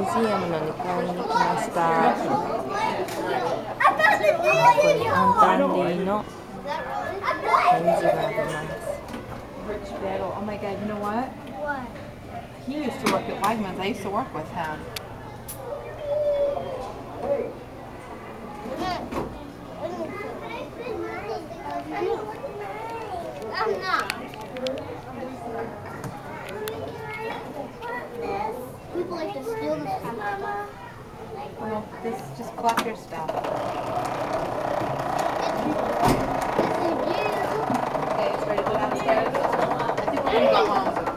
ミュージアムの2階に来ましたここにアンタンディの展示があります Rich Battle. Oh my God, you know what? What? He used to work at Wegmans. I used to work with him. I'm not. People like to steal this from Mama. Well, this just collect your stuff. Okay, it's ready to go downstairs. I think we're gonna go home.